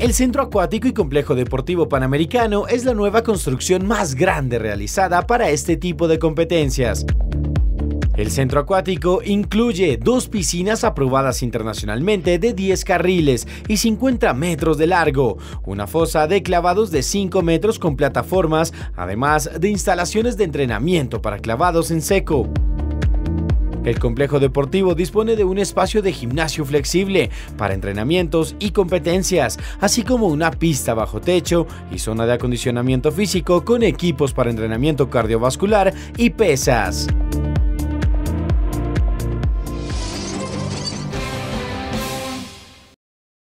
El Centro Acuático y Complejo Deportivo Panamericano es la nueva construcción más grande realizada para este tipo de competencias. El centro acuático incluye dos piscinas aprobadas internacionalmente de 10 carriles y 50 metros de largo, una fosa de clavados de 5 metros con plataformas, además de instalaciones de entrenamiento para clavados en seco. El complejo deportivo dispone de un espacio de gimnasio flexible para entrenamientos y competencias, así como una pista bajo techo y zona de acondicionamiento físico con equipos para entrenamiento cardiovascular y pesas.